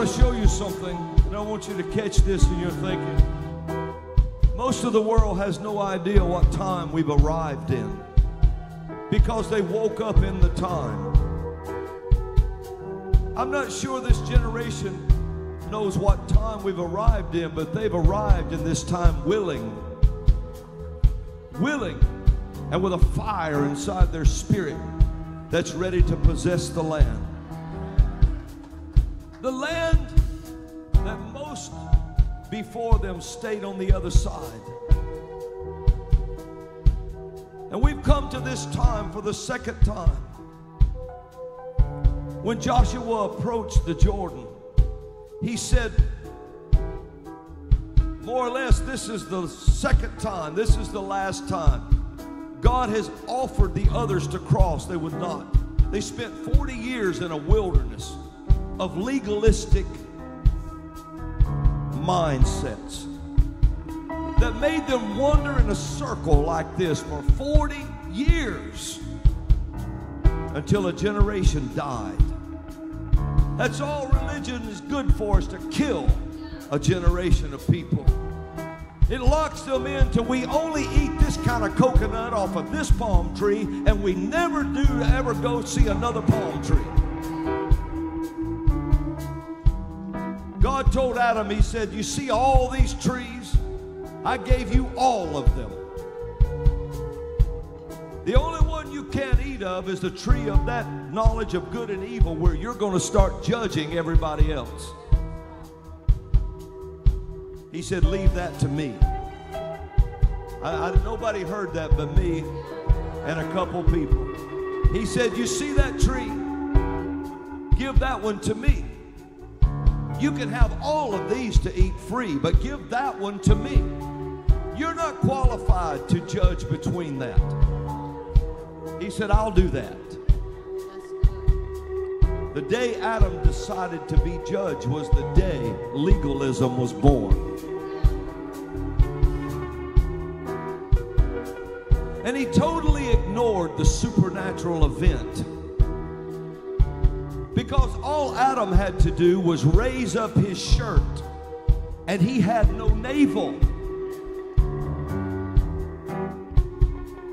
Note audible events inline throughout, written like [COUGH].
want to show you something, and I want you to catch this in your thinking. Most of the world has no idea what time we've arrived in because they woke up in the time. I'm not sure this generation knows what time we've arrived in, but they've arrived in this time willing. Willing and with a fire inside their spirit that's ready to possess the land. The land that most before them stayed on the other side. And we've come to this time for the second time. When Joshua approached the Jordan, he said, more or less, this is the second time, this is the last time. God has offered the others to cross, they would not. They spent 40 years in a wilderness of legalistic mindsets that made them wander in a circle like this for 40 years until a generation died. That's all religion is good for is to kill a generation of people. It locks them in into we only eat this kind of coconut off of this palm tree, and we never do ever go see another palm tree. God told Adam, He said, You see all these trees? I gave you all of them. The only one you can't eat of is the tree of that knowledge of good and evil where you're going to start judging everybody else. He said, Leave that to me. I, I, nobody heard that but me and a couple people. He said, You see that tree? Give that one to me. You can have all of these to eat free, but give that one to me. You're not qualified to judge between that. He said, I'll do that. The day Adam decided to be judge was the day legalism was born. And he totally ignored the supernatural event because all Adam had to do was raise up his shirt, and he had no navel.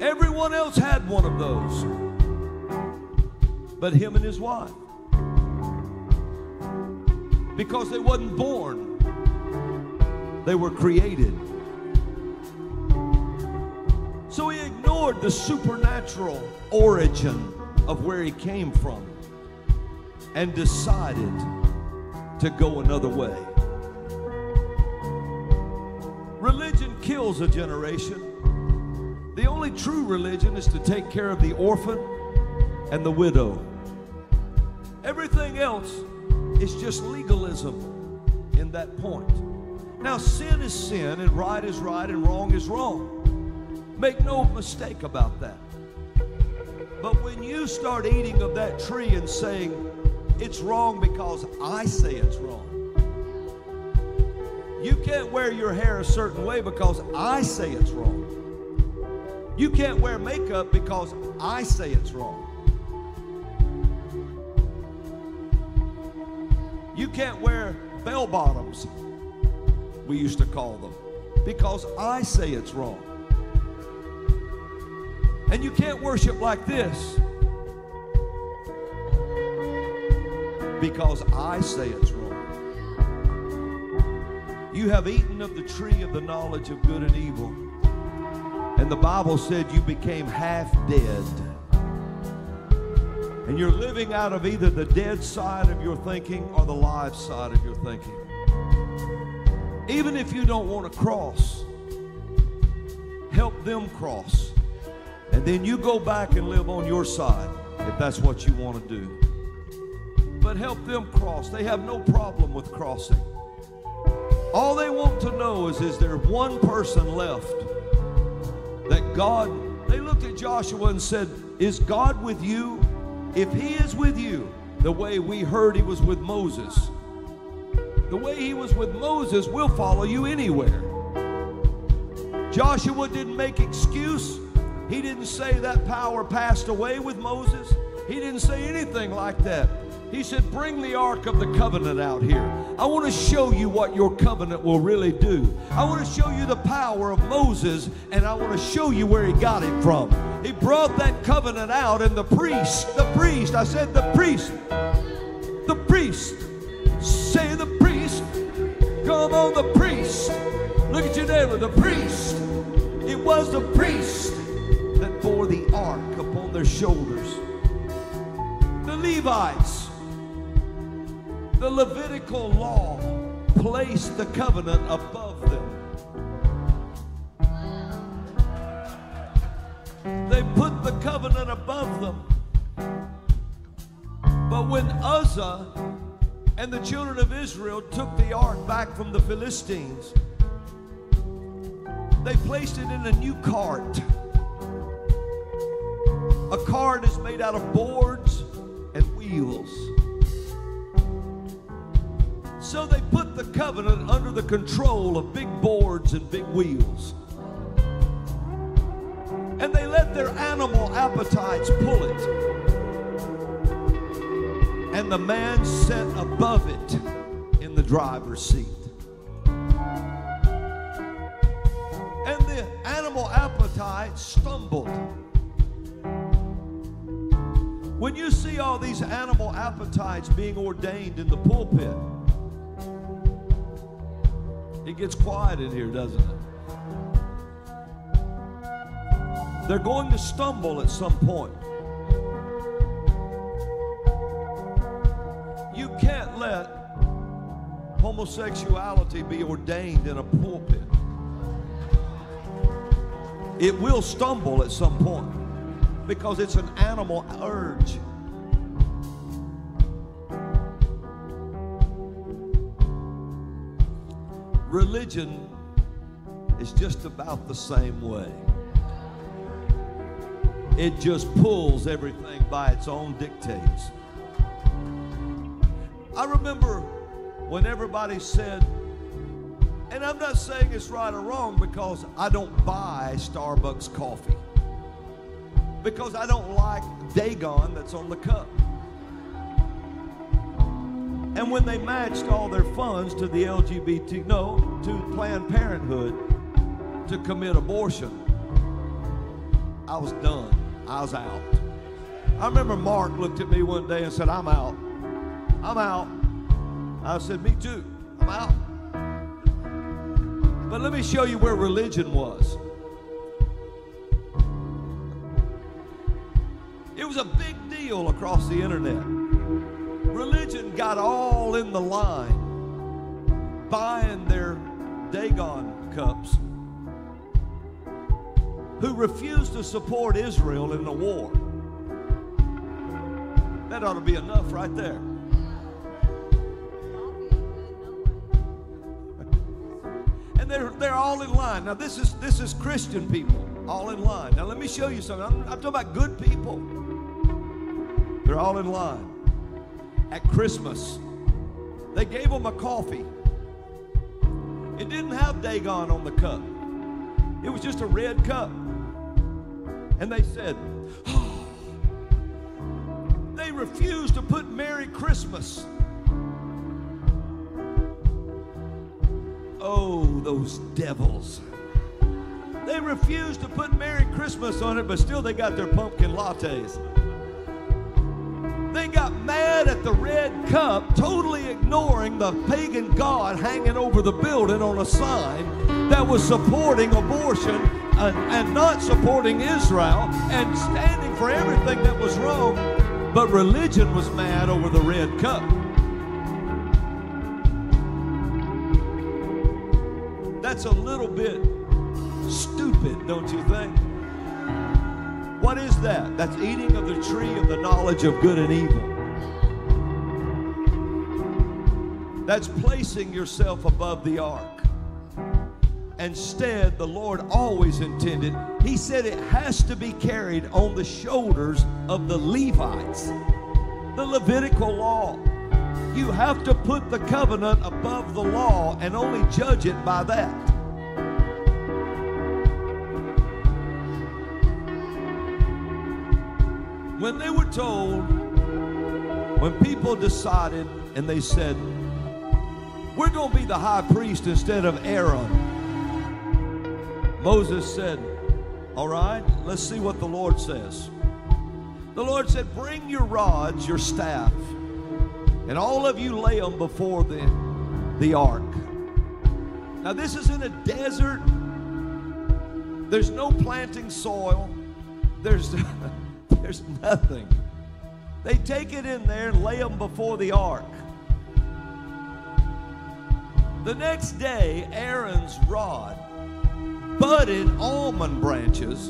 Everyone else had one of those, but him and his wife. Because they wasn't born, they were created. So he ignored the supernatural origin of where he came from and decided to go another way. Religion kills a generation. The only true religion is to take care of the orphan and the widow. Everything else is just legalism in that point. Now, sin is sin, and right is right, and wrong is wrong. Make no mistake about that. But when you start eating of that tree and saying, it's wrong because I say it's wrong. You can't wear your hair a certain way because I say it's wrong. You can't wear makeup because I say it's wrong. You can't wear bell bottoms, we used to call them, because I say it's wrong. And you can't worship like this because I say it's wrong. You have eaten of the tree of the knowledge of good and evil. And the Bible said you became half dead. And you're living out of either the dead side of your thinking or the live side of your thinking. Even if you don't want to cross, help them cross. And then you go back and live on your side if that's what you want to do but help them cross. They have no problem with crossing. All they want to know is is there one person left that God, they looked at Joshua and said, Is God with you? If He is with you, the way we heard He was with Moses, the way He was with Moses, we'll follow you anywhere. Joshua didn't make excuse. He didn't say that power passed away with Moses. He didn't say anything like that. He said, Bring the Ark of the Covenant out here. I want to show you what your covenant will really do. I want to show you the power of Moses, and I want to show you where he got it from. He brought that covenant out, and the priest, the priest, I said, the priest, the priest, say the priest, come on, the priest. Look at your neighbor, the priest. It was the priest that bore the ark upon their shoulders. The Levites the Levitical law placed the covenant above them. They put the covenant above them. But when Uzzah and the children of Israel took the ark back from the Philistines, they placed it in a new cart. A cart is made out of boards and wheels. So they put the covenant under the control of big boards and big wheels. And they let their animal appetites pull it. And the man sat above it in the driver's seat. And the animal appetite stumbled. When you see all these animal appetites being ordained in the pulpit, it gets quiet in here, doesn't it? They're going to stumble at some point. You can't let homosexuality be ordained in a pulpit. It will stumble at some point because it's an animal urge. Religion is just about the same way. It just pulls everything by its own dictates. I remember when everybody said, and I'm not saying it's right or wrong because I don't buy Starbucks coffee. Because I don't like Dagon that's on the cup. And when they matched all their funds to the LGBT, no, to Planned Parenthood to commit abortion, I was done. I was out. I remember Mark looked at me one day and said, I'm out. I'm out. I said, Me too. I'm out. But let me show you where religion was. It was a big deal across the internet religion got all in the line, buying their Dagon cups, who refused to support Israel in the war. That ought to be enough right there. [LAUGHS] And they're, they're all in line. Now, this is, this is Christian people, all in line. Now, let me show you something. I'm, I'm talking about good people. They're all in line at Christmas. They gave them a coffee. It didn't have Dagon on the cup, it was just a red cup. And they said, oh. They refused to put Merry Christmas. Oh, those devils. They refused to put Merry Christmas on it, but still they got their pumpkin lattes. Got mad at the red cup, totally ignoring the pagan god hanging over the building on a sign that was supporting abortion and, and not supporting Israel and standing for everything that was wrong. But religion was mad over the red cup. That's a little bit stupid, don't you think? What is that? That's eating of the tree of the knowledge of good and evil. That's placing yourself above the ark. Instead, the Lord always intended, He said it has to be carried on the shoulders of the Levites, the Levitical law. You have to put the covenant above the law and only judge it by that. When they were told When people decided and they said, We're going to be the high priest instead of Aaron, Moses said, All right, let's see what the Lord says. The Lord said, Bring your rods, your staff, and all of you lay them before the, the ark. Now, this is in a desert. There's no planting soil. There's, [LAUGHS] there's nothing. They take it in there and lay them before the ark. The next day, Aaron's rod budded almond branches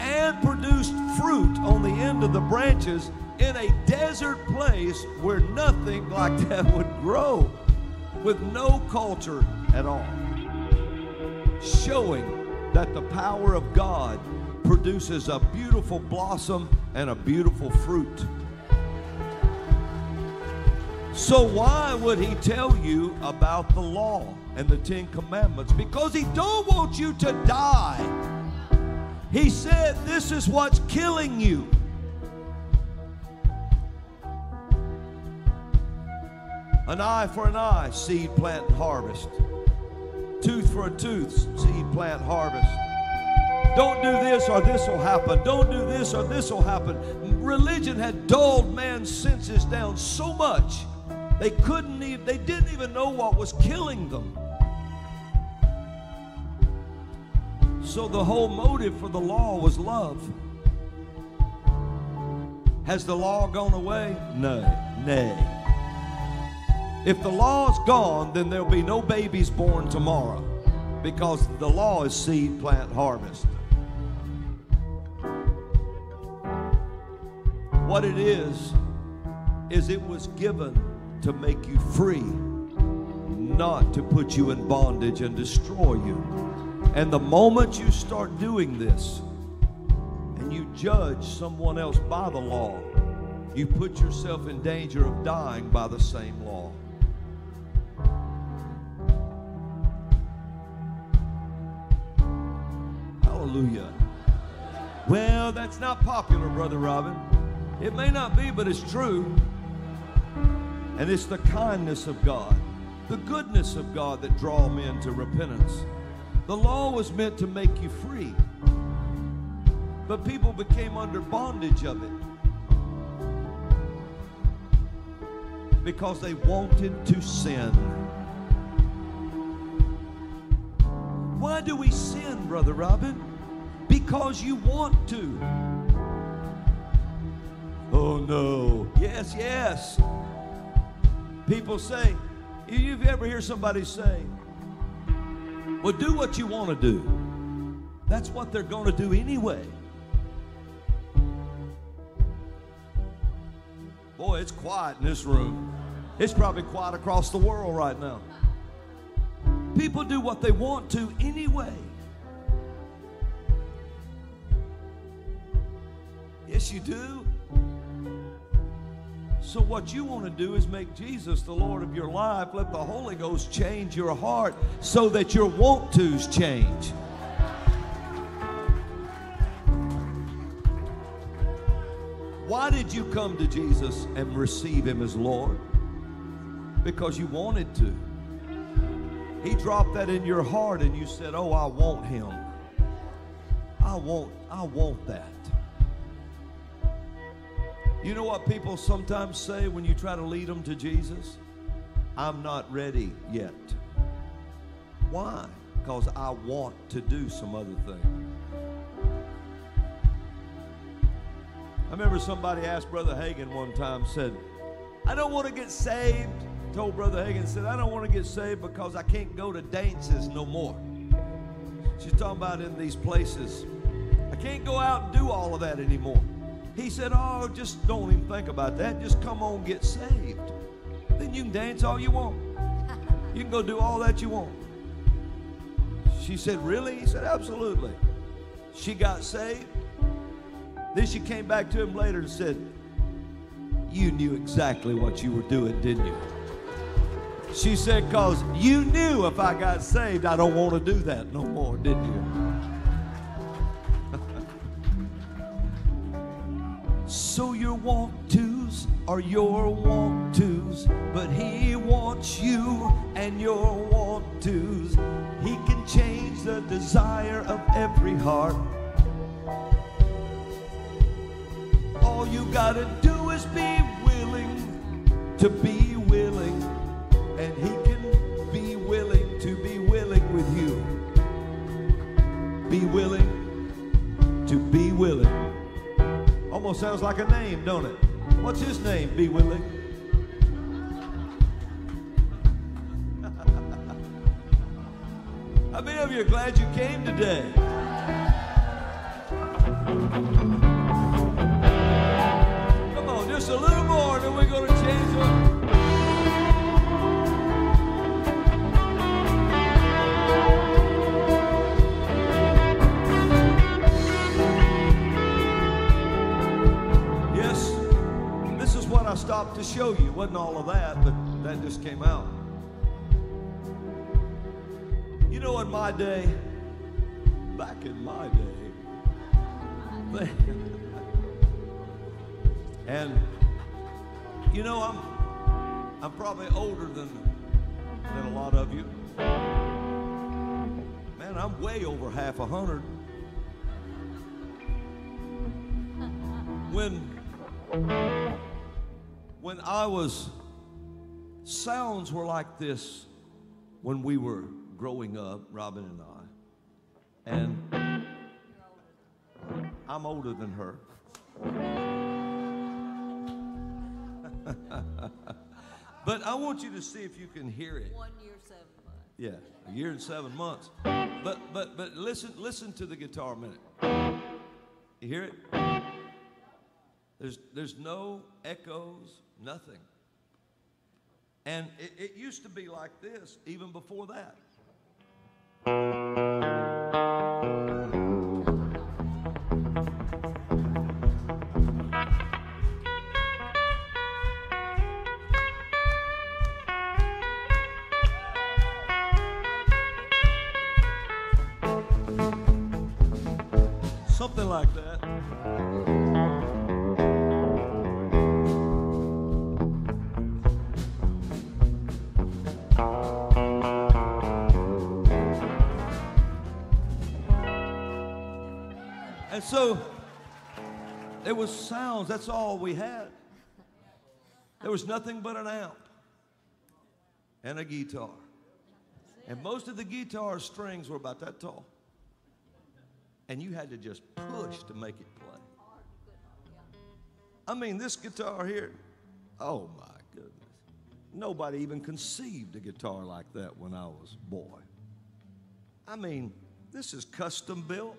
and produced fruit on the end of the branches in a desert place where nothing like [LAUGHS] that would grow, with no culture at all. Showing that the power of God produces a beautiful blossom and a beautiful fruit. So, why would he tell you about the law and the Ten Commandments? Because he don't want you to die. He said, This is what's killing you. An eye for an eye, seed, plant, and harvest. Tooth for a tooth, seed, plant, harvest. Don't do this or this will happen. Don't do this or this will happen. Religion had dulled man's senses down so much they couldn't even, they didn't even know what was killing them. So the whole motive for the law was love. Has the law gone away? No, nay. If the law's gone, then there'll be no babies born tomorrow because the law is seed, plant, harvest. What it is, is it was given to make you free, not to put you in bondage and destroy you. And the moment you start doing this and you judge someone else by the law, you put yourself in danger of dying by the same law. Hallelujah. Well, that's not popular, Brother Robin. It may not be, but it's true. And it's the kindness of God, the goodness of God that draw men to repentance. The law was meant to make you free, but people became under bondage of it because they wanted to sin. Why do we sin, Brother Robin? Because you want to. Oh no. Yes, yes. People say, you ever hear somebody say, well, do what you want to do. That's what they're going to do anyway. Boy, it's quiet in this room. It's probably quiet across the world right now. People do what they want to anyway. Yes, you do. So, what you want to do is make Jesus the Lord of your life. Let the Holy Ghost change your heart so that your want tos change. Why did you come to Jesus and receive Him as Lord? Because you wanted to. He dropped that in your heart and you said, Oh, I want Him. I want, I want that. You know what people sometimes say when you try to lead them to Jesus? I'm not ready yet. Why? Because I want to do some other thing. I remember somebody asked Brother Hagin one time, said, I don't want to get saved. Told Brother Hagin, said, I don't want to get saved because I can't go to dances no more. She's talking about in these places. I can't go out and do all of that anymore. He said, Oh, just don't even think about that. Just come on, get saved. Then you can dance all you want. You can go do all that you want. She said, Really? He said, Absolutely. She got saved. Then she came back to him later and said, You knew exactly what you were doing, didn't you? She said, Because you knew if I got saved, I don't want to do that no more, didn't you? Want tos are your want tos, but He wants you and your want tos. He can change the desire of every heart. All you gotta do is be willing to be willing, and He can be willing to be willing with you. Be willing to be willing. Almost sounds like a name, don't it? What's his name? Be willing. [LAUGHS] How many of you are glad you came today? Come on, just a little stopped to show you. Wasn't all of that, but that just came out. You know, in my day, back in my day, [LAUGHS] and you know, I'm I'm probably older than than a lot of you. Man, I'm way over half a hundred. When when I was sounds were like this when we were growing up, Robin and I. And I'm older than her. [LAUGHS] but I want you to see if you can hear it. One year, seven months. Yeah, a year and seven months. But but but listen listen to the guitar a minute. You hear it? There's there's no echoes, nothing. And it, it used to be like this even before that. And so there was sounds, that's all we had. There was nothing but an amp and a guitar. And most of the guitar strings were about that tall. And you had to just push to make it play. I mean, this guitar here, oh my goodness. Nobody even conceived a guitar like that when I was a boy. I mean, this is custom built.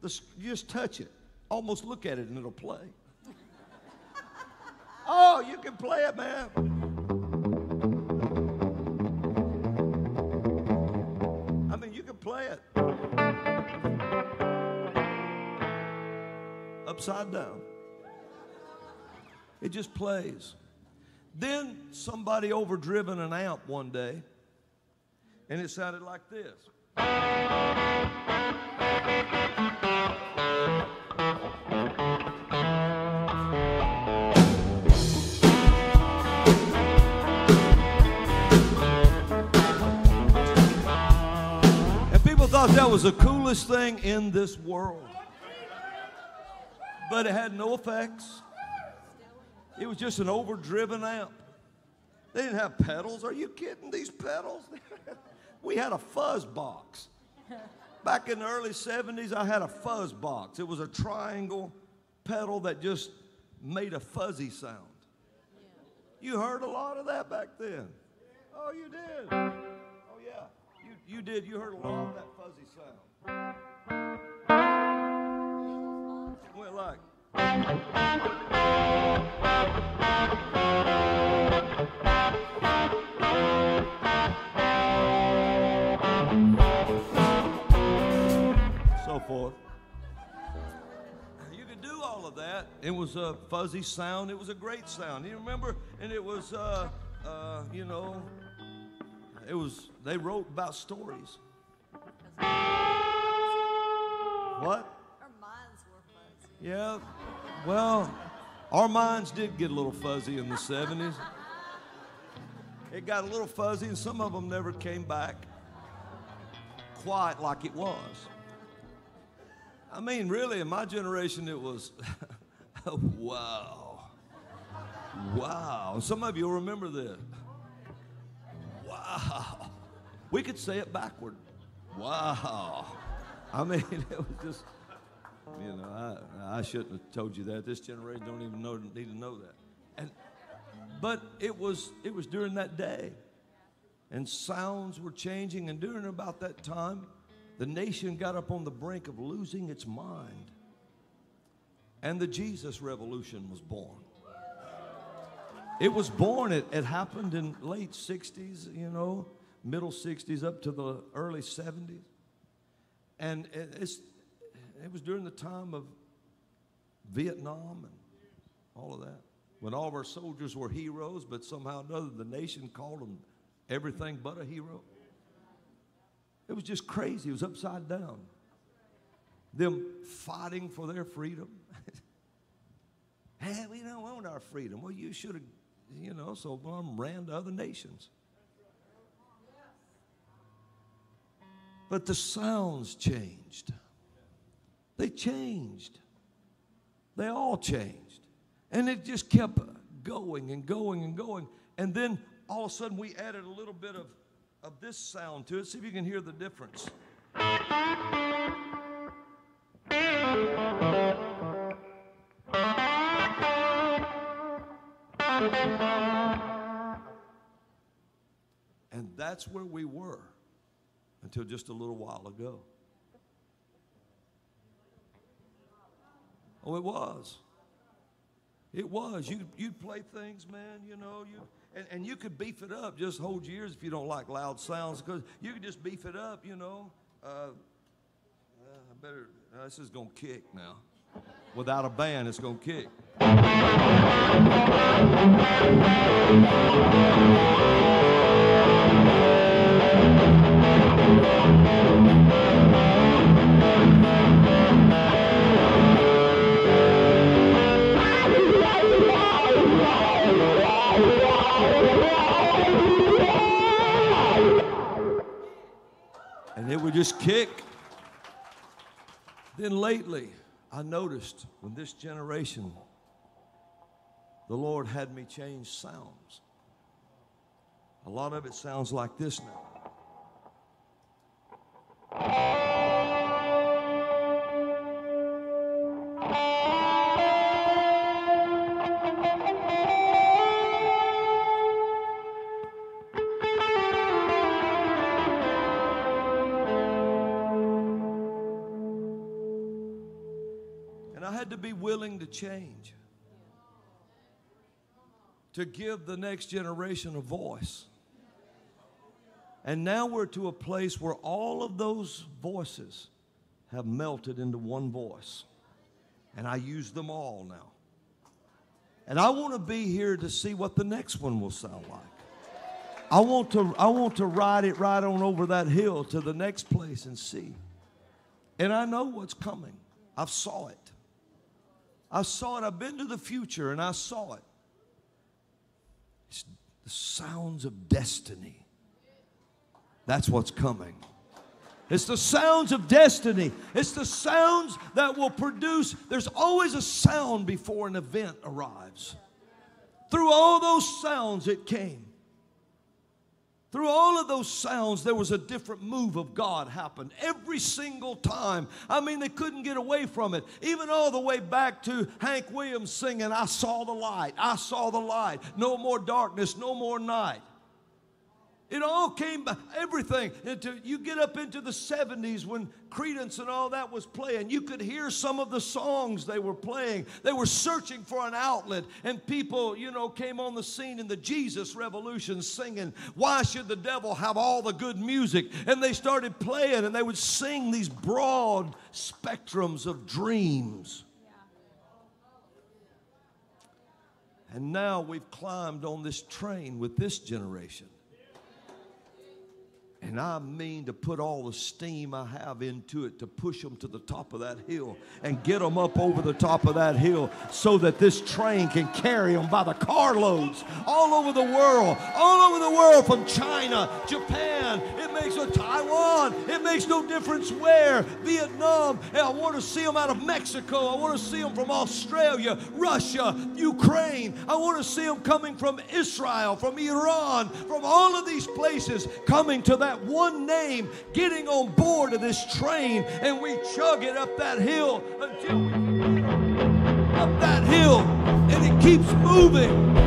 This, you just touch it, almost look at it, and it'll play. [LAUGHS] oh, you can play it, man. I mean, you can play it upside down. It just plays. Then somebody overdriven an amp one day, and it sounded like this. That was the coolest thing in this world. But it had no effects. It was just an overdriven amp. They didn't have pedals. Are you kidding? These pedals? [LAUGHS] we had a fuzz box. Back in the early 70s, I had a fuzz box. It was a triangle pedal that just made a fuzzy sound. You heard a lot of that back then. Oh, you did. Oh, yeah. You, did. You heard a lot of that fuzzy sound. Went like. So forth. You could do all of that. It was a fuzzy sound. It was a great sound. You remember? And it was, uh, uh, you know, it was. They wrote about stories. What? Our minds were fuzzy. Yeah. Well, Our minds did get a little fuzzy in the 70s. It got a little fuzzy, and some of them never came back quite like it was. I mean, really, in my generation, it was [LAUGHS] wow. Wow. Some of you remember this. Wow. We could say it backward. Wow. I mean, [LAUGHS] it was just, you know, I, I shouldn't have told you that. This generation don't even know need to know that. And but it was it was during that day. And sounds were changing, and during about that time, the nation got up on the brink of losing its mind. And the Jesus Revolution was born. It was born, it, it happened in late 60s, you know, middle 60s up to the early 70s. And it, it's, it was during the time of Vietnam and all of that, when all of our soldiers were heroes, but somehow another the nation called them everything but a hero. It was just crazy. It was upside down. Them fighting for their freedom. [LAUGHS] hey, we don't want our freedom. Well, you should have, you know, so um, ran to other nations. But the sounds changed. They changed. They all changed. And it just kept going and going and going. And then all of a sudden we added a little bit of, of this sound to it. See if you can hear the difference. And that's where we were until just a little while ago. Oh, it was. It was. You, you'd play things, man, you know, you, and, and you could beef it up. Just hold your ears if you don't like loud sounds, because you could just beef it up, you know. Uh, uh, I better, uh, this is going to kick now. Without a band, it's going to kick. and it would just kick. Then lately, I noticed when this generation, the Lord had me change sounds. A lot of it sounds like this now. Be willing to change, to give the next generation a voice. And now we're to a place where all of those voices have melted into one voice. And I use them all now. And I want to be here to see what the next one will sound like. I want to I want to ride it right on over that hill to the next place and see. And I know what's coming. I've saw it. I saw it. I've been to the future and I saw it. It's the sounds of destiny. That's what's coming. It's the sounds of destiny. It's the sounds that will produce. There's always a sound before an event arrives. Through all those sounds, it came. Through all of those sounds, there was a different move of God happened every single time. I mean, they couldn't get away from it. Even all the way back to Hank Williams singing, I saw the light, I saw the light. No more darkness, no more night. It all came by everything. Into, you get up into the 70s when Creedence and all that was playing. You could hear some of the songs they were playing. They were searching for an outlet, and people, you know, came on the scene in the Jesus Revolution singing, Why should the devil have all the good music? And they started playing, and they would sing these broad spectrums of dreams. And now we've climbed on this train with this generation. And I mean to put all the steam I have into it to push them to the top of that hill and get them up over the top of that hill so that this train can carry them by the carloads all over the world, all over the world from China, Japan, it makes no Taiwan, it makes no difference where, Vietnam. I want to see them out of Mexico. I want to see them from Australia, Russia, Ukraine. I want to see them coming from Israel, from Iran, from all of these places coming to that one name, getting on board of this train, and we chug it up that hill until we up that hill, and it keeps moving.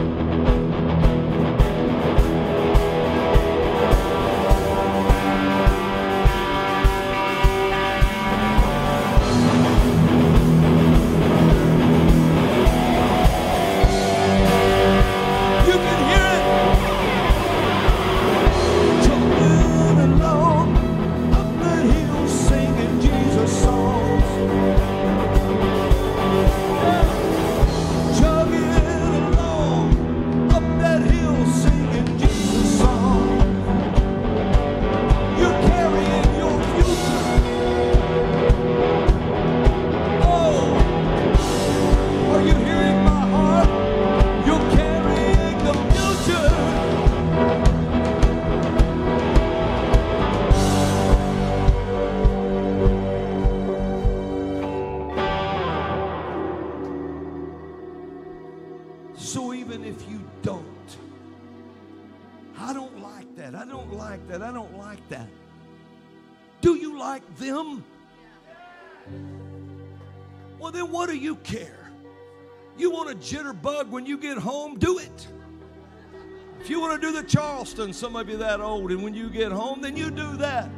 Charleston, some of you that old, and when you get home, then you do that.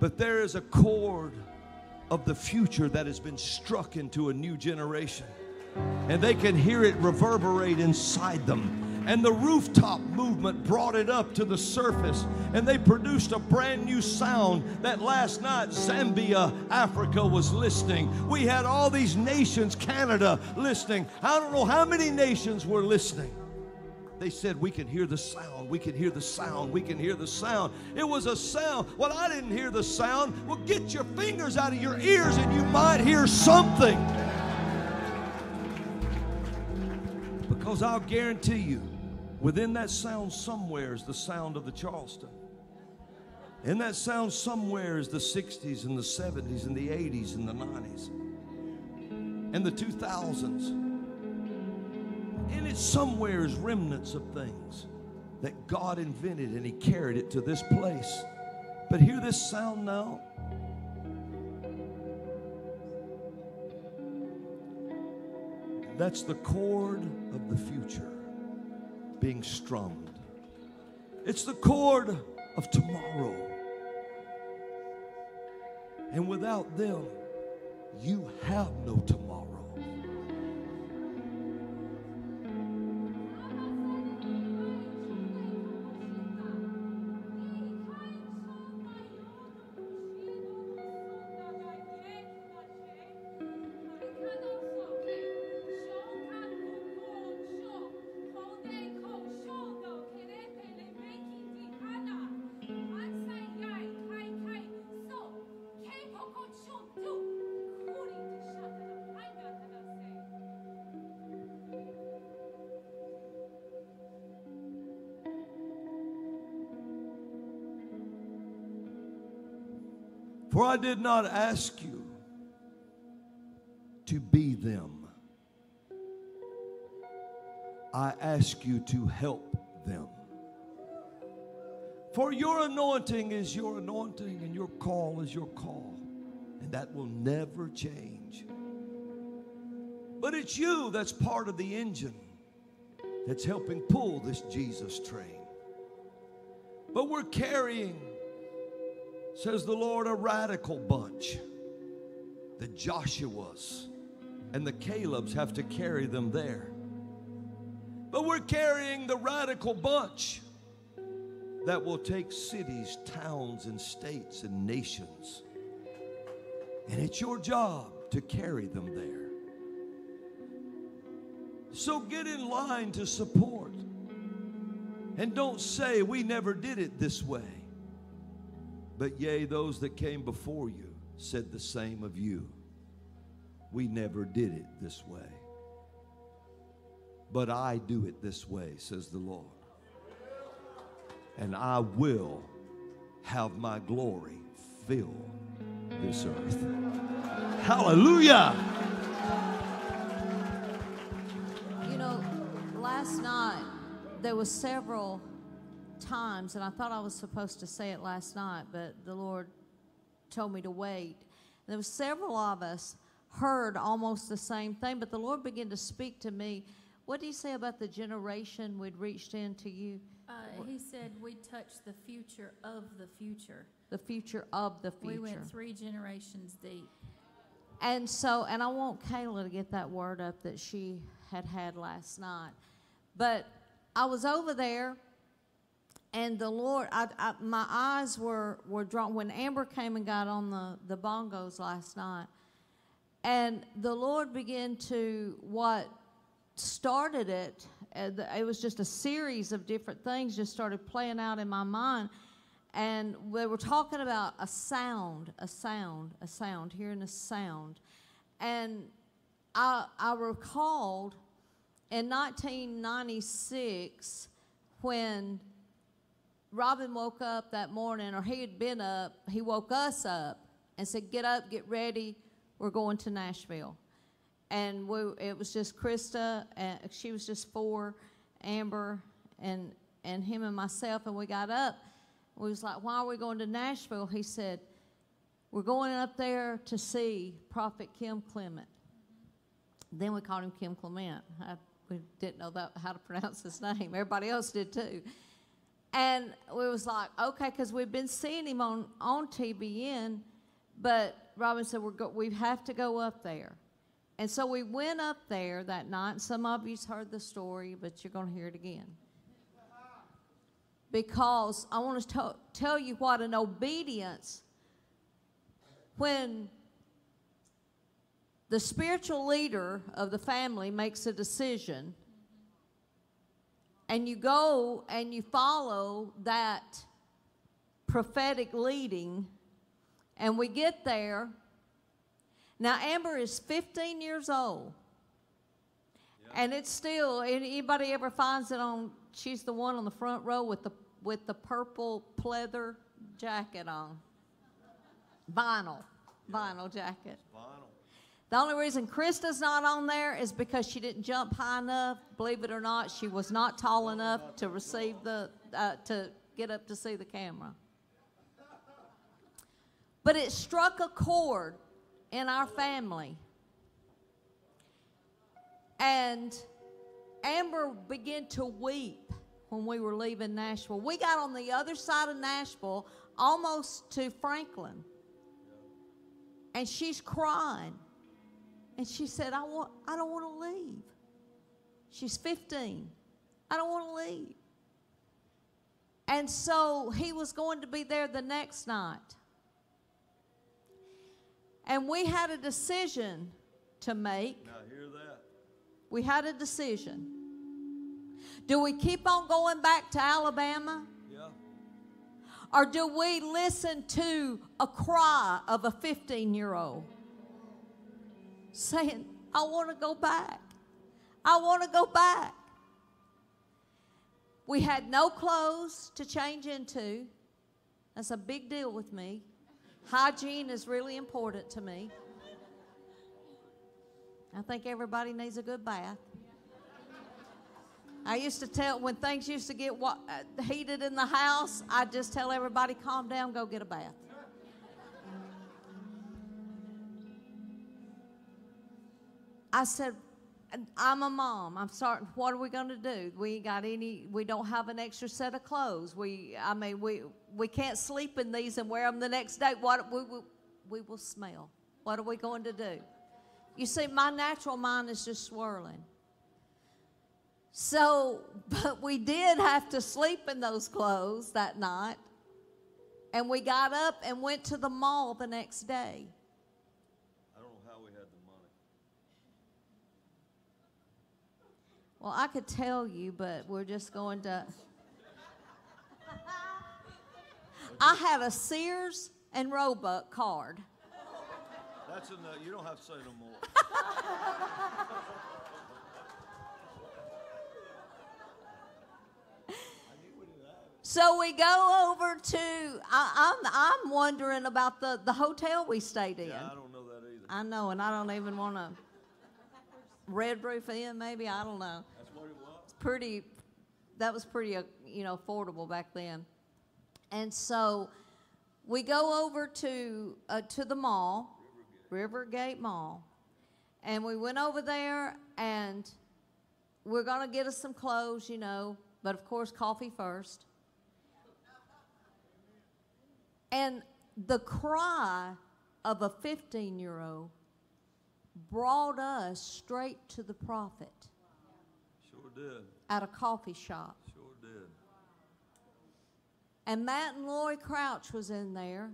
But there is a chord of the future that has been struck into a new generation, and they can hear it reverberate inside them and the rooftop movement brought it up to the surface. And they produced a brand new sound that last night Zambia, Africa was listening. We had all these nations, Canada, listening. I don't know how many nations were listening. They said, We can hear the sound. We can hear the sound. We can hear the sound. It was a sound. Well, I didn't hear the sound. Well, get your fingers out of your ears and you might hear something. Because I'll guarantee you, within that sound somewhere is the sound of the Charleston. In that sound somewhere is the 60s and the 70s and the 80s and the 90s and the 2000s. In it somewhere is remnants of things that God invented and He carried it to this place. But hear this sound now. That's the chord of the future being strummed. It's the chord of tomorrow. And without them, you have no tomorrow. I did not ask you to be them. I ask you to help them. For your anointing is your anointing, and your call is your call, and that will never change. But it's you that's part of the engine that's helping pull this Jesus train. But we're carrying says the Lord, a radical bunch. The Joshuas and the Calebs have to carry them there. But we're carrying the radical bunch that will take cities, towns, and states and nations. And it's your job to carry them there. So get in line to support And don't say, We never did it this way. But yea, those that came before you said the same of you. We never did it this way. But I do it this way, says the Lord. And I will have my glory fill this earth. Hallelujah. You know, last night there was several times, and I thought I was supposed to say it last night, but the Lord told me to wait. There was several of us heard almost the same thing, but the Lord began to speak to me. What did He say about the generation we'd reached into you? Uh, he said we touched the future of the future. The future of the future. We went three generations deep. And so, and I want Kayla to get that word up that she had had last night. But I was over there, and the Lord, I, I, my eyes were, were drawn when Amber came and got on the, the bongos last night. And the Lord began to, what started it, it was just a series of different things just started playing out in my mind. And we were talking about a sound, a sound, a sound, hearing a sound. And I, I recalled in 1996 when Robin woke up that morning, or he had been up, he woke us up and said, Get up, get ready, we're going to Nashville. And we, it was just Krista, and she was just four, Amber, and, and him and myself, and we got up. We was like, Why are we going to Nashville? He said, We're going up there to see Prophet Kim Clement. Then we called him Kim Clement. I, we didn't know that, how to pronounce his name. Everybody else did too. And we was like, okay, because we've been seeing him on, on TBN, but Robin said, We're go- we have to go up there. And so we went up there that night. Some of you's heard the story, but you're going to hear it again. Because I want to tell tell you what an obedience when the spiritual leader of the family makes a decision and you go and you follow that prophetic leading and we get there. Now amber is 15 years old. And it's still anybody ever finds it on she's the one on the front row with the with the purple pleather jacket on. Vinyl vinyl jacket the only reason Krista's not on there is because she didn't jump high enough. Believe it or not, she was not tall enough to receive the uh, to get up to see the camera. But it struck a chord in our family, and Amber began to weep when we were leaving Nashville. We got on the other side of Nashville, almost to Franklin, and she's crying. And she said, I, want, I don't want to leave. She's 15. I don't want to leave. And so he was going to be there the next night. And we had a decision to make. Now, hear that. We had a decision. Do we keep on going back to Alabama? Yeah. Or do we listen to a cry of a 15 year old saying, I want to go back? I want to go back. We had no clothes to change into. That's a big deal with me. Hygiene is really important to me. I think everybody needs a good bath. I used to tell when things used to get uh, heated in the house, I'd just tell everybody, calm down, go get a bath. I said, I'm a mom. I'm starting. What are we going to do? We ain't got any. We don't have an extra set of clothes. We, I mean, we we can't sleep in these and wear them the next day. What we will, we will smell. What are we going to do? You see, my natural mind is just swirling. So, [LAUGHS] but we did have to sleep in those clothes that night. And we got up and went to the mall the next day. I don't know how we had the money. Well, I could tell you, but we're just going to. [LAUGHS] I have a Sears and Roebuck card. That's enough. You don't have to say no more. So we go over to. I, I'm I'm wondering about the the hotel we stayed in. Yeah, I don't know that either. I know, and I don't even want to. Red Roof Inn, maybe I don't know. That's what it was. It's pretty. That was pretty, uh, you know, affordable back then. And so, we go over to uh, to the mall, Rivergate Mall, and we went over there, and we're gonna get us some clothes, you know, but of course, coffee first. And the cry of a 15 year old brought us straight to the prophet Sure did. at a coffee shop. Sure did. And Matt and Lori Crouch was in there.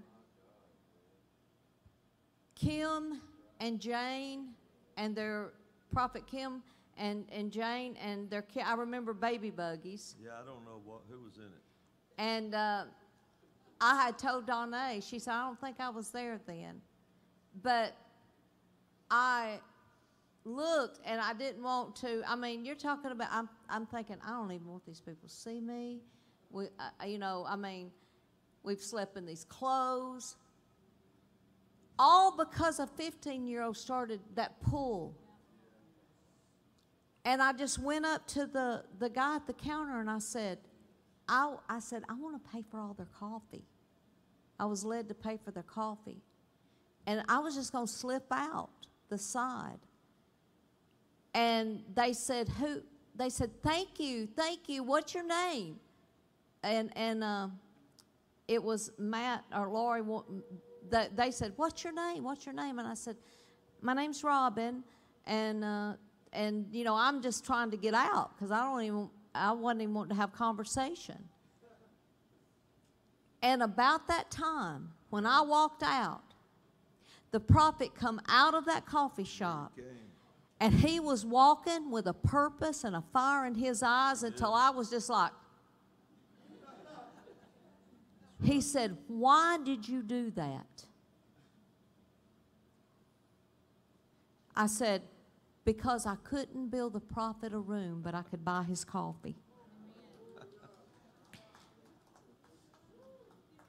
Kim and Jane and their prophet Kim and, and Jane and their I remember baby buggies. Yeah, I don't know what who was in it. And uh, I had told Donna, she said, I don't think I was there then. But I looked and I didn't want to. I mean, you're talking about, I'm, I'm thinking, I don't even want these people to see me. We, uh, you know, I mean, we've slept in these clothes. All because a 15 year old started that pull. And I just went up to the, the guy at the counter and I said, I, I said, I want to pay for all their coffee. I was led to pay for their coffee. And I was just going to slip out the side. And they said, Who? They said, Thank you, thank you. What's your name? And, and uh, it was Matt or Lori. they said, What's your name? What's your name? And I said, My name's Robin. And, uh, and you know, I'm just trying to get out because I don't even, I wasn't even wanting to have conversation. And about that time, when I walked out, the prophet come out of that coffee shop and he was walking with a purpose and a fire in his eyes until I was just like, he said, Why did you do that? I said, Because I couldn't build the prophet a room, but I could buy his coffee. [LAUGHS]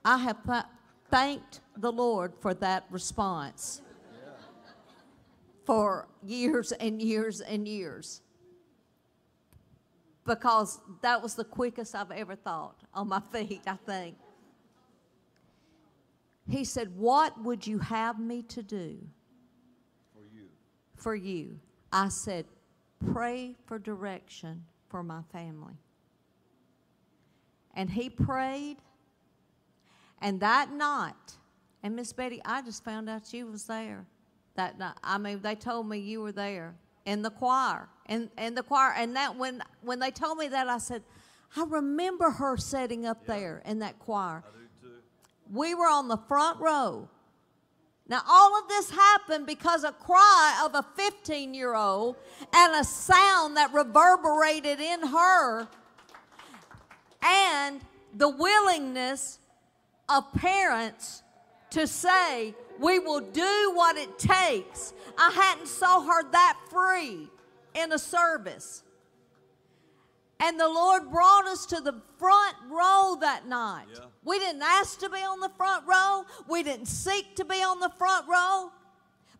I have thanked the Lord for that response for years and years and years because that was the quickest I've ever thought on my feet, I think. He said, What would you have me to do For you. for you? I said, Pray for direction for my family. And he prayed, and that night, and Miss Betty, I just found out you was there that night. I mean, they told me you were there in the choir, in, in the choir. And that when when they told me that, I said, I remember her sitting up there in that choir. I do too. We were on the front row. Now, all of this happened because a cry of a 15 year old and a sound that reverberated in her and the willingness of parents to say, We will do what it takes. I hadn't saw her that free in a service. And the Lord brought us to the front row that night. Yeah. We didn't ask to be on the front row, we didn't seek to be on the front row.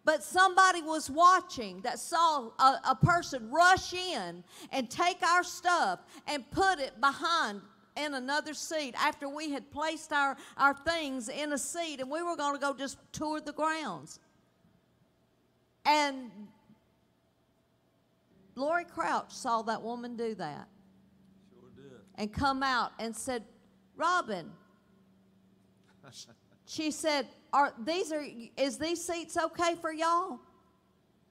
But somebody was watching that saw a, a person rush in and take our stuff and put it behind in another seat after we had placed our, our things in a seat and we were going to go just tour the grounds. And Lori Crouch saw that woman do that Sure did. and come out and said, Robin, [LAUGHS] she said, are these are is these seats okay for y'all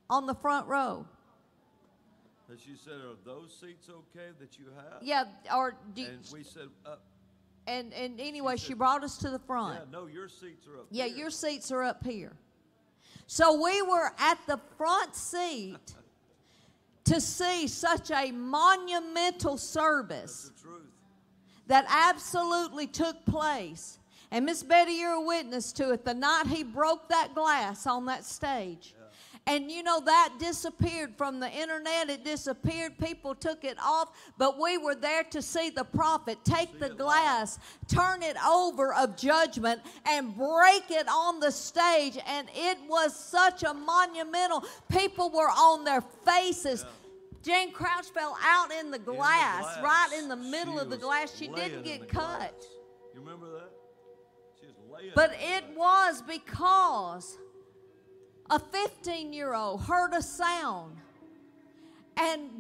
on the front row? And she said, Are those seats okay that you have? Yeah, or do you- And we said, uh, and and anyway, she said- brought us to the front. Yeah, no, your seats are up Yeah, here. your seats are up here. So we were at the front seat [LAUGHS] to see such a monumental service that absolutely took place. And Miss Betty, you're a witness to it. The night he broke that glass on that stage. And you know, that disappeared from the internet. It disappeared. People took it off. But we were there to see the prophet take the glass, turn it over of judgment, and break it on the stage. And it was such a monumental. People were on their faces. Jane Crouch fell out in the glass, glass. right in the middle She of the glass. She didn't get cut. glass. You remember that? She was laying But it was because a 15 year old heard a sound and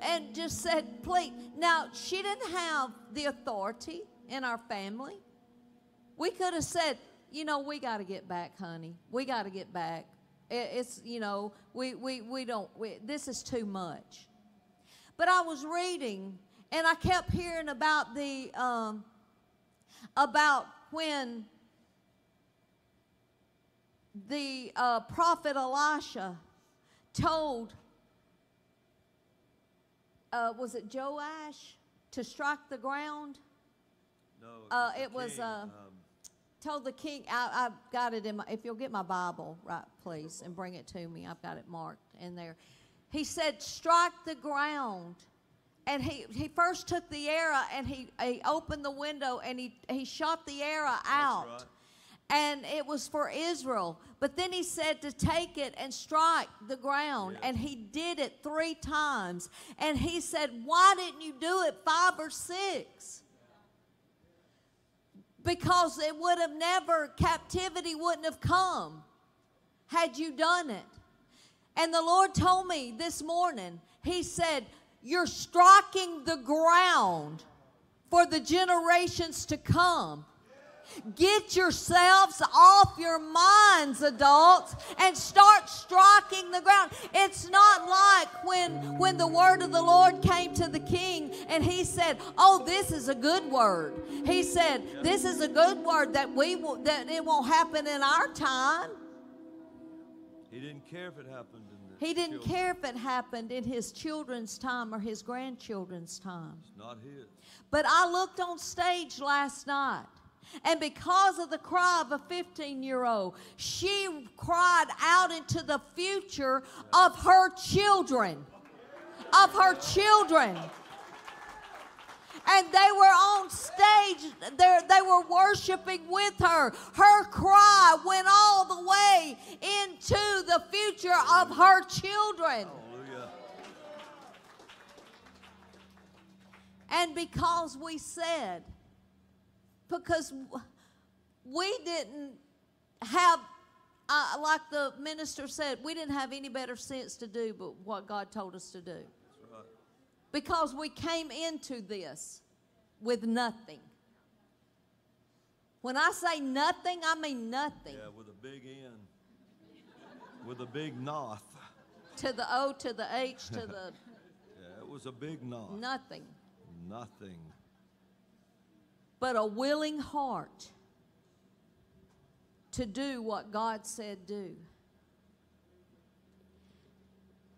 and just said, please. Now, she didn't have the authority in our family. We could have said, you know, we got to get back, honey. We got to get back. It- It's, you know, we, we, we don't, we, this is too much. But I was reading and I kept hearing about the, um, about when the uh, prophet Elisha told, uh, was it Joash to strike the ground? No, uh, it was, king, uh, um, Told the king, I, I've got it in my, if you'll get my Bible, right, please, and bring it to me. I've got it marked in there. He said, strike the ground. And he, he first took the arrow and he, he opened the window and he, he shot the arrow out. right. And it was for Israel. But then he said to take it and strike the ground. And he did it three times. And he said, Why didn't you do it five or six? Because it would have never, captivity wouldn't have come had you done it. And the Lord told me this morning, He said, You're striking the ground for the generations to come. Get yourselves off your minds, adults, and start striking the ground. It's not like when when the word of the Lord came to the king and he said, "Oh, this is a good word." He said, "This is a good word that we will, that it won't happen in our time." he didn't care if it happened He didn't children. care if it happened in his children's time or his grandchildren's time. It's not his. But I looked on stage last night, and because of the cry of a 15 year old, she cried out into the future of her children. Of her children. And they were on stage, they they were worshiping with her. Her cry went all the way into the future of her children. Hallelujah. And because we said, because we didn't have, uh, like the minister said, we didn't have any better sense to do but what God told us to do. Right. Because we came into this with nothing. When I say nothing, I mean nothing. Yeah, with a big N. With a big noth. To the O, to the H, to the [LAUGHS] Yeah, it was a big noth. nothing. Nothing. But a willing heart to do what God said do.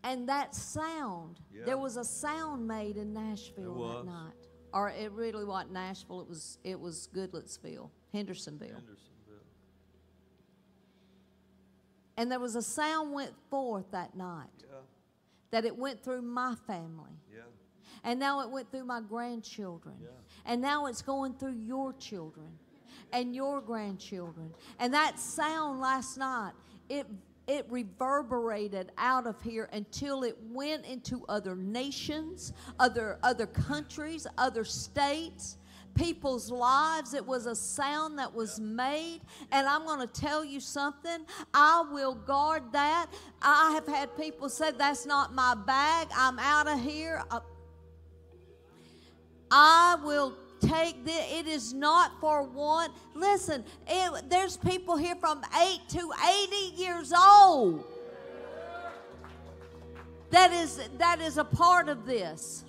And that sound, Yeah. there was a sound made in Nashville that night. Or it really wasn't Nashville, it was it was Goodlettsville, Hendersonville. Hendersonville. And there was a sound went forth that night Yeah, that it went through my family. yeah. And now it went through my grandchildren. Yeah. And now it's going through your children and your grandchildren. And that sound last night, it it reverberated out of here until it went into other nations, other other countries, other states, people's lives. It was a sound that was made. And I'm going to tell you something. I will guard that. I have had people say, That's not my bag. I'm out of here. Uh, I will take this. It is not for one. Listen, it, there's people here from 8 to 80 years old that is that is a part of this.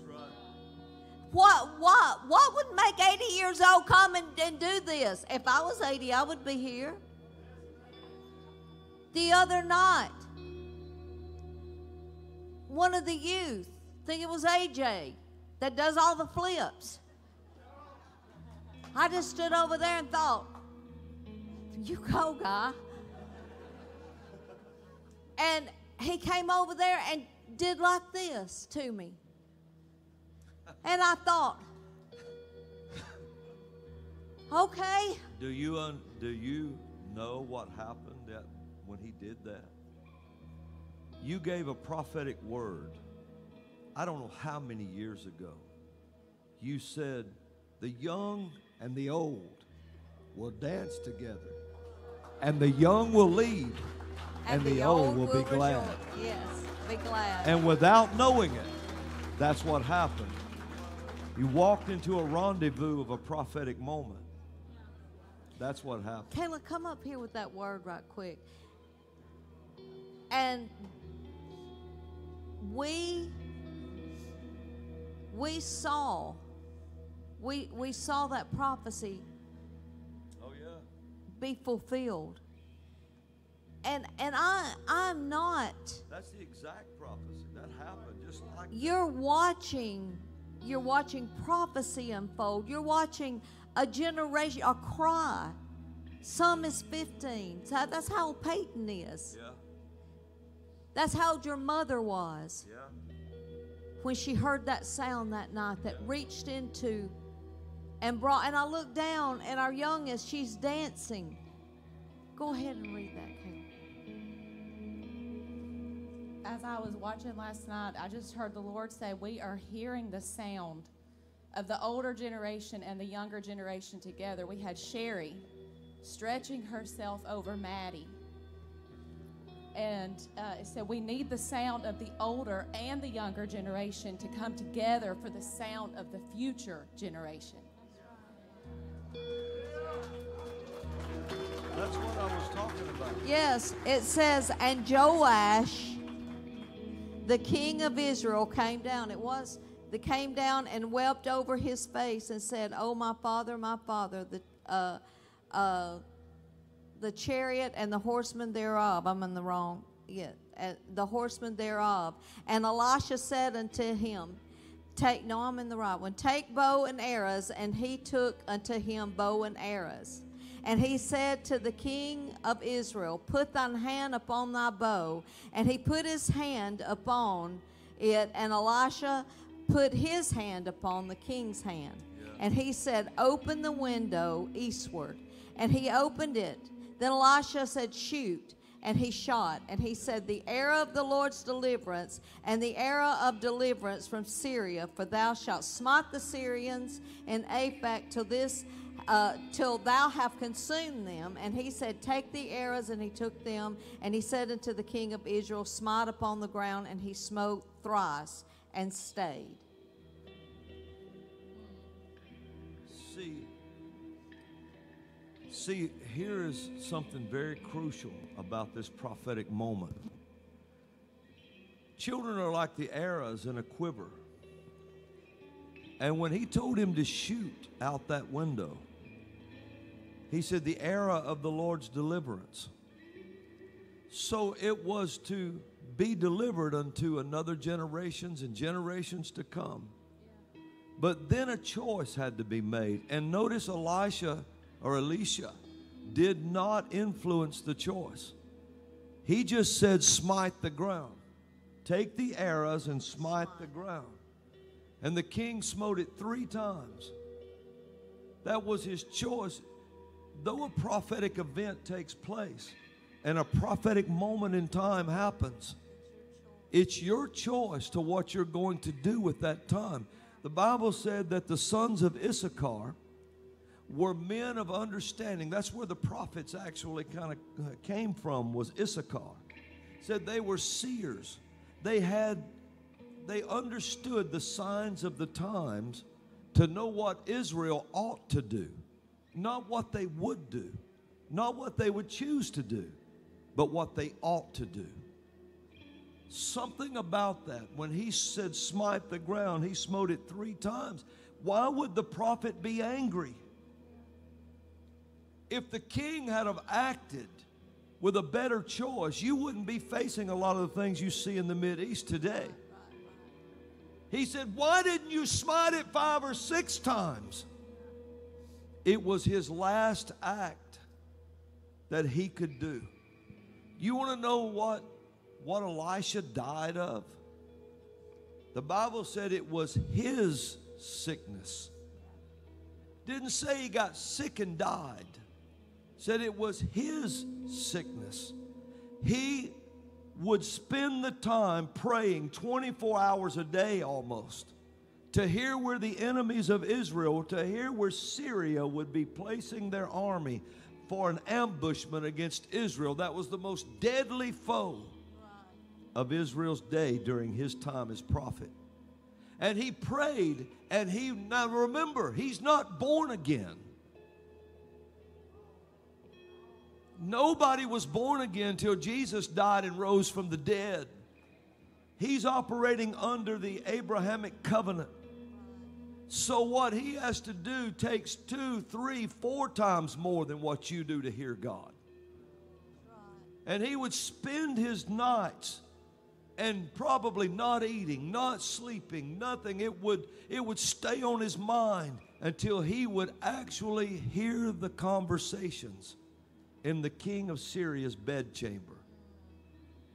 What what what would make 80 years old come and, and do this? If I was 80, I would be here. The other night, one of the youth, I think it was AJ, that does all the flips. I just stood over there and thought, You go, guy. And he came over there and did like this to me. And I thought, okay. Do you un, do you know what happened that when he did that? You gave a prophetic word. I don't know how many years ago. You said the young and the old will dance together. And the young will lead and, the, old, will, be glad. Yes, be glad. And without knowing it, that's what happened. You walked into a rendezvous of a prophetic moment. That's what happened. Kayla, come up here with that word right quick. And we we saw we we saw that prophecy Oh yeah. be fulfilled. And and I I'm not That's the exact prophecy that happened just like you're watching you're watching prophecy unfold you're watching a generation a cry some is 15 so that's how old peyton is Yeah. that's how old your mother was Yeah. When she heard that sound that night that reached into and brought and i looked down and our youngest she's dancing go ahead and read that as I was watching last night, I just heard the Lord say, We are hearing the sound of the older generation and the younger generation together. We had Sherry stretching herself over Maddie. And uh, it said, We need the sound of the older and the younger generation to come together for the sound of the future generation. That's what I was talking about. Yes, it says, and Joash, the king of Israel, came down. It was the came down and wept over his face and said, "Oh my father, my father, the uh, uh, the chariot and the horsemen thereof." I'm in the wrong. Yeah, uh, the horsemen thereof. And Elisha said unto him, Take no, I'm in the right one. Take bow and arrows, and he took unto him bow and arrows. And he said to the king of Israel, Put thine hand upon thy bow. And he put his hand upon it, and Elisha put his hand upon the king's hand. And he said, Open the window eastward. And he opened it. Then Elisha said, Shoot. And he shot. And he said, The arrow of the Lord's deliverance, and the arrow of deliverance from Syria, for thou shalt smite the Syrians in Aphek till this uh, till thou have consumed them. And he said, Take the arrows, and he took them. And he said unto the king of Israel, Smite upon the ground, and he smote thrice and stayed. See, see, here is something very crucial about this prophetic moment. Children are like the arrows in a quiver. And when he told him to shoot out that window, he said, The arrow of the Lord's deliverance. So it was to be delivered unto another generations and generations to come. But then a choice had to be made. And notice Elisha or Elisha did not influence the choice. He just said, Smite the ground. Take the arrows and smite the ground. And the king smote it three times. That was his choice. Though a prophetic event takes place and a prophetic moment in time happens, it's your choice to what you're going to do with that time. The Bible said that the sons of Issachar were men of understanding. That's where the prophets actually kind of uh, came from was Issachar. Said they were seers. They had they understood the signs of the times to know what Israel ought to do, not what they would do, not what they would choose to do, but what they ought to do. Something about that. When he said, Smite the ground, he smote it three times. Why would the prophet be angry? If the king had have acted with a better choice, you wouldn't be facing a lot of the things you see in the East today. He said, Why didn't you smite it five or six times? It was his last act. that he could do. You want to know what, what Elisha died of? The Bible said it was his sickness. Didn't say he got sick and died. Said it was his sickness. He would spend the time praying 24 hours a day almost to hear where the enemies of Israel, to hear where Syria would be placing their army for an ambushment against Israel. That was the most deadly foe of Israel's day during his time as prophet. And he prayed, and he, now remember, he's not born again. Nobody was born again till Jesus died and rose from the dead. He's operating under the Abrahamic covenant. So, what he has to do takes two, three, four times more than what you do to hear God. And he would spend his nights and probably not eating, not sleeping, nothing. It would, it would stay on his mind until he would actually hear the conversations in the king of Syria's bedchamber.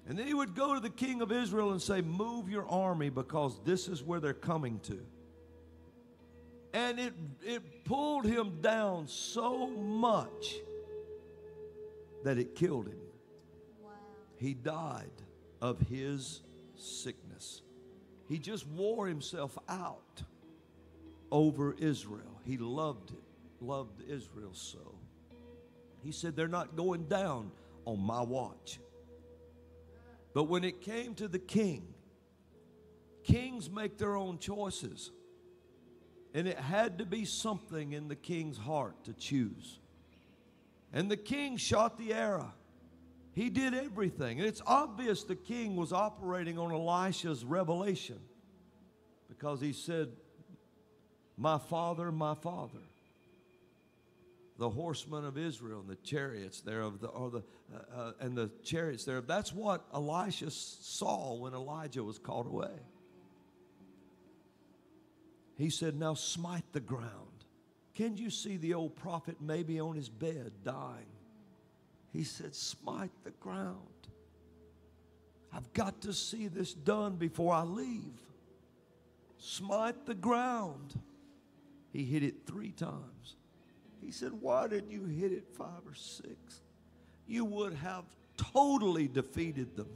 And then he would go to the king of Israel and say, Move your army because this is where they're coming to and it, it pulled him down so much that it killed him. Wow. He died of his sickness. He just wore himself out over Israel. He loved it, loved Israel so. He said, They're not going down on my watch. But when it came to the king, kings make their own choices. And it had to be something in the king's heart to choose. And the king shot the arrow. He did everything. And it's obvious the king was operating on Elisha's revelation because he said, My father, my father. The horsemen of Israel and the chariots thereof, the, or the, uh, uh, and the chariots thereof. That's what Elisha saw when Elijah was called away. He said, Now smite the ground. Can you see the old prophet maybe on his bed dying? He said, Smite the ground. I've got to see this done before I leave. Smite the ground. He hit it three times. He said, Why didn't you hit it five or six? You would have totally defeated them.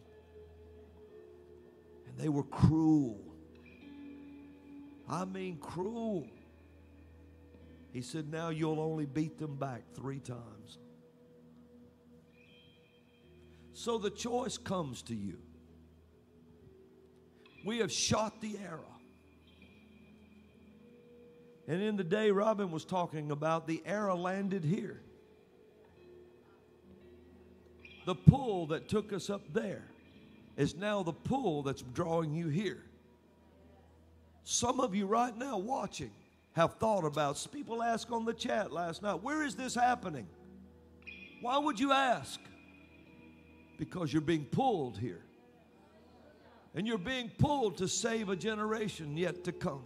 And they were cruel. I mean, cruel. He said, Now you'll only beat them back three times. So the choice comes to you. We have shot the arrow. And in the day Robin was talking about, the arrow landed here. The pull that took us up there is now the pull that's drawing you here. Some of you right now watching have thought about. People ask on the chat last night, where is this happening? Why would you ask? Because you're being pulled here. And you're being pulled to save a generation yet to come.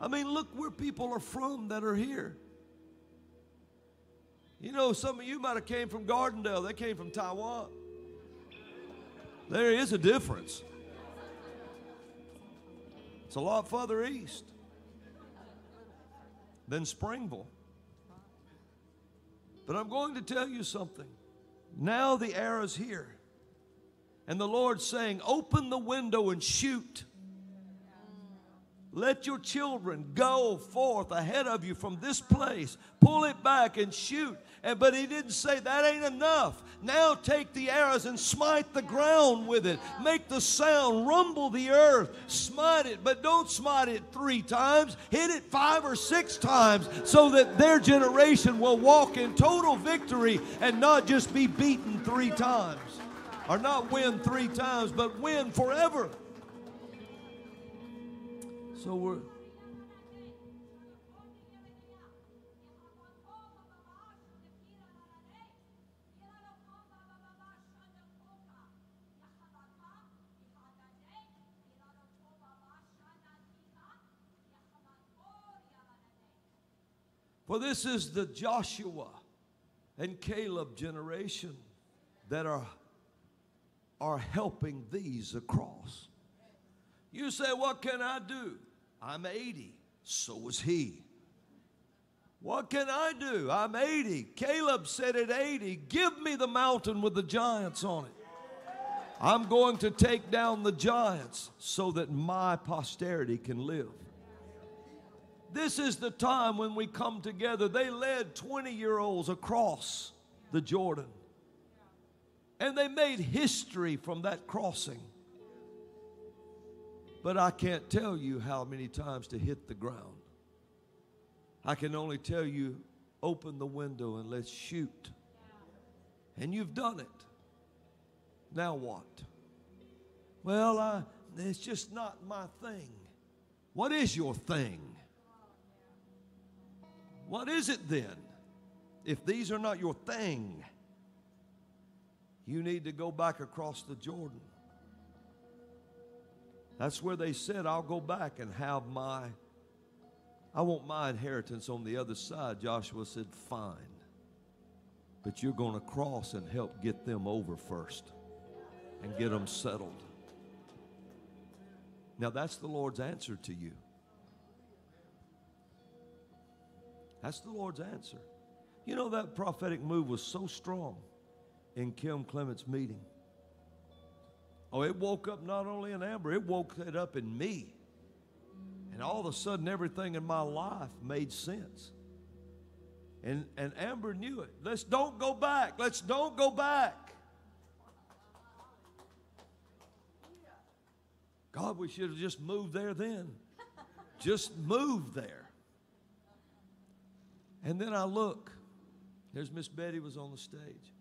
I mean, look where people are from that are here. You know, some of you might have came from Gardendale. They came from Taiwan. There is a difference. It's a lot further east than Springville. But I'm going to tell you something. Now the arrow's here. And the Lord's saying, Open the window and shoot. Let your children go forth ahead of you from this place. Pull it back and shoot. And, but he didn't say that ain't enough. Now take the arrows and smite the ground with it. Make the sound, rumble the earth, smite it, but don't smite it three times. Hit it five or six times so that their generation will walk in total victory and not just be beaten three times. Or not win three times, but win forever. So we're. For this is the Joshua and Caleb generation that are, are helping these across. You say, What can I do? I'm 80. So is he. What can I do? I'm 80. Caleb said at 80, Give me the mountain with the giants on it. I'm going to take down the giants so that my posterity can live. This is the time when we come together. They led 20 year olds across the Jordan, and they made history from that crossing. But I can't tell you how many times to hit the ground. I can only tell you open the window and let's shoot. And you've done it. Now what? Well, I, it's just not my thing. What is your thing? What is it then? If these are not your thing, you need to go back across the Jordan. That's where they said, I'll go back and have my, I want my inheritance on the other side. Joshua said, Fine. But you're going to cross and help get them over first and get them settled. Now, that's the Lord's answer to you. That's the Lord's answer. You know, that prophetic move was so strong in Kim Clement's meeting. Oh, it woke up not only in Amber, it woke it up in me. And all of a sudden, everything in my life made sense. And, and Amber knew it. Let's don't go back. Let's don't go back. God, we should have just moved there then. Just moved there. And then I look. There's Miss Betty was on the stage.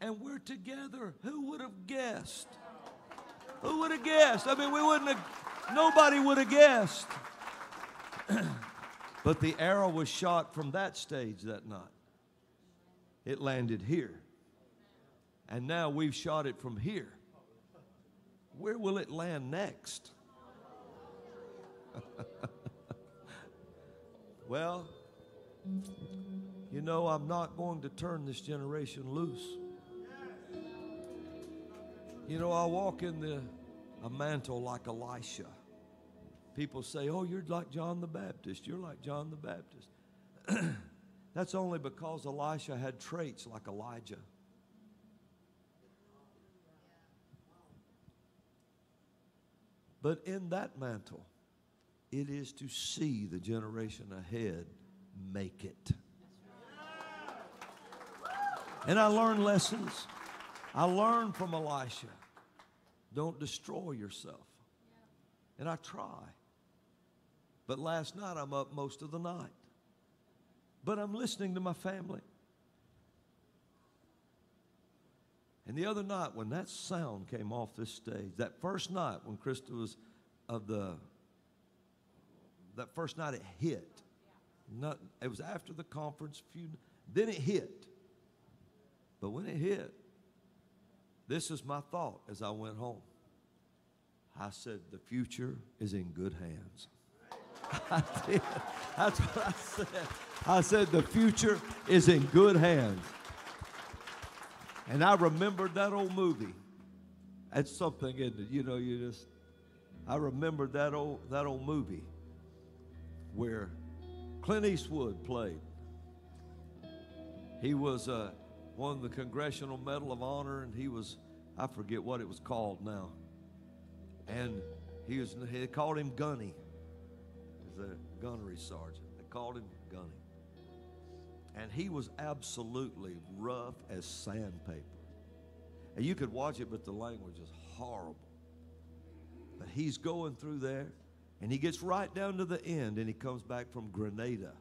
And we're together. Who would have guessed? Who would have guessed? I mean, we wouldn't have, nobody would have guessed. [CLEARS THROAT] but the arrow was shot from that stage that night. It landed here. And now we've shot it from here. Where will it land next? [LAUGHS] well, you know, I'm not going to turn this generation loose. You know, I walk in the a mantle like Elisha. People say, "Oh, you're like John the Baptist. You're like John the Baptist." [CLEARS THROAT] That's only because Elisha had traits like Elijah. But in that mantle, it is to see the generation ahead make it. And I learned lessons. I learned from Elisha. Don't destroy yourself. And I try. But last night I'm up most of the night. But I'm listening to my family. And the other night, when that sound came off this stage, that first night when Krista was of the, that first night it hit. Not, it was after the conference, few, then it hit. But when it hit, this is my thought as I went home. I said, the future is in good hands. [LAUGHS] I did. That's what I said. I said, the future is in good hands. And I remembered that old movie. That's something, in it? You know, you just, I remembered that old, that old movie where Clint Eastwood played. He was uh, won the Congressional Medal of Honor, and he was, I forget what it was called now. And he was, they called him Gunny. He's a gunnery sergeant. They called him Gunny. And he was absolutely rough as sandpaper. And you could watch it, but the language is horrible. But he's going through there, and he gets right down to the end, and he comes back from Grenada.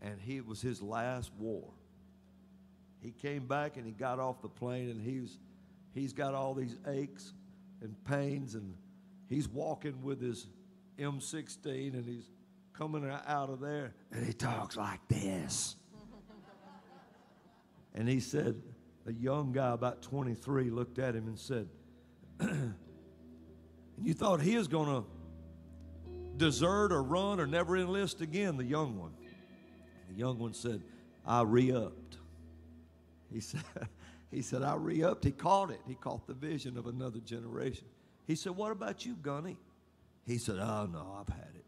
And he it was his last war. He came back and he got off the plane, and he's he's got all these aches and pains, and he's walking with his M16, and he's coming out of there, and he talks like this. [LAUGHS] and he said, a young guy, about 23, looked at him and said, [CLEARS THROAT] and you thought he was going to desert or run or never enlist again, the young one. The young one said, I re-upped. He said, [LAUGHS] he said, I re-upped. He caught it. He caught the vision of another generation. He said, What about you, Gunny? He said, Oh no, I've had it.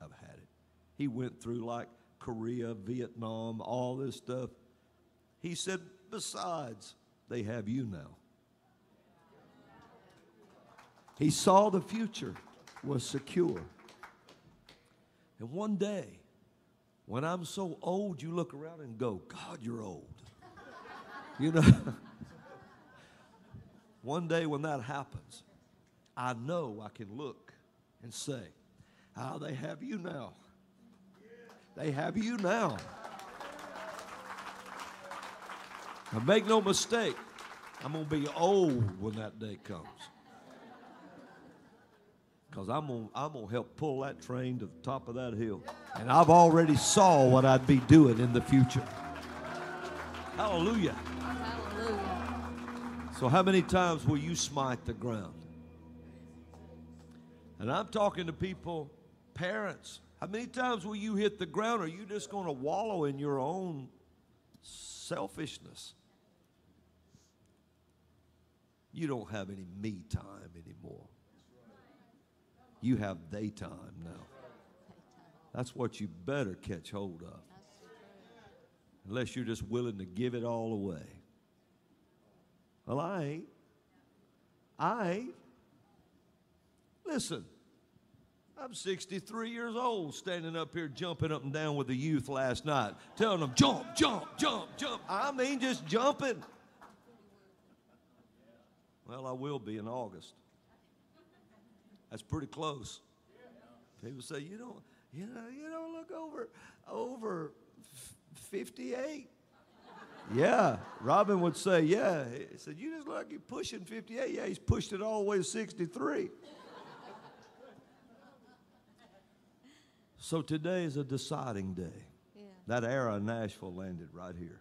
I've had it. He went through like Korea, Vietnam, all this stuff. He said, Besides, they have you now. He saw the future was secure. And one day, when I'm so old, you look around and go, God, you're old. You know? [LAUGHS] one day when that happens, I know I can look and say, oh, they have you now. They have you now. Now, make no mistake, I'm going to be old when that day comes. Because I'm going I'm to help pull that train to the top of that hill. And I've already saw what I'd be doing in the future. Hallelujah. So, how many times will you smite the ground? And I'm talking to people, parents. How many times will you hit the ground? Or are you just going to wallow in your own selfishness? You don't have any me time anymore. You have daytime now. That's what you better catch hold of. Unless you're just willing to give it all away. Well, I ain't. I ain't. Listen, I'm 63 years old standing up here jumping up and down with the youth last night, telling them, jump, jump, jump, jump. I mean, just jumping. Well, I will be in August. That's pretty close. People say, you don't, you know, you don't look over, over 58. Yeah, Robin would say, yeah. He said, you just look like you're pushing 58. Yeah, he's pushed it all the way to 63. so today is a deciding day. Yeah. That era in Nashville landed right here.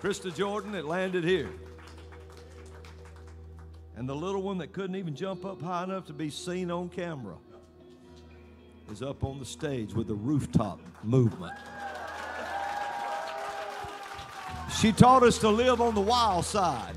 Krista Jordan, it landed here. And the little one that couldn't even jump up high enough to be seen on camera is up on the stage with the rooftop movement. She taught us to live on the wild side.